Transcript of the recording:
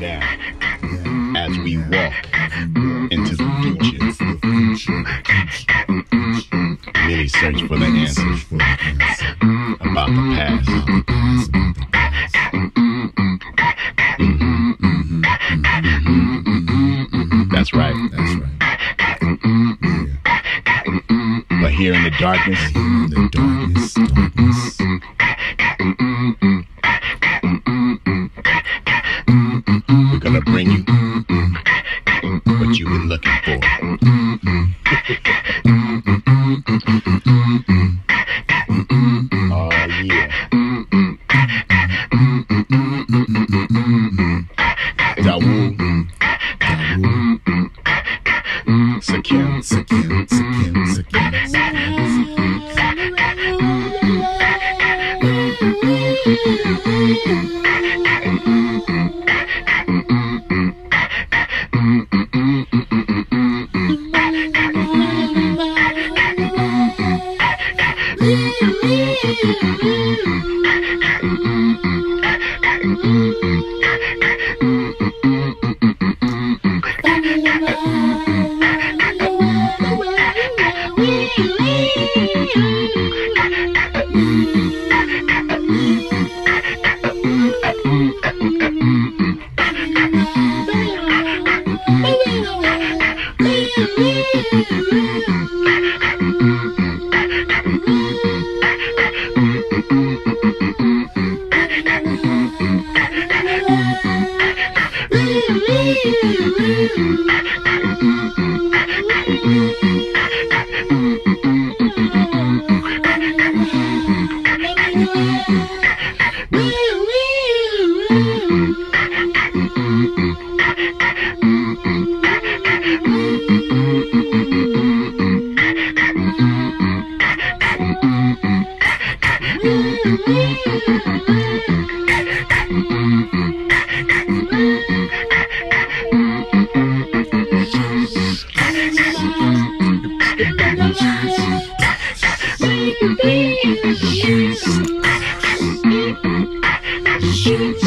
Now, as we walk into the future, many search for the answers about the past. That's right. That's right. But here in the darkness, The darkness, darkness. Oh mm, mm. Yeah.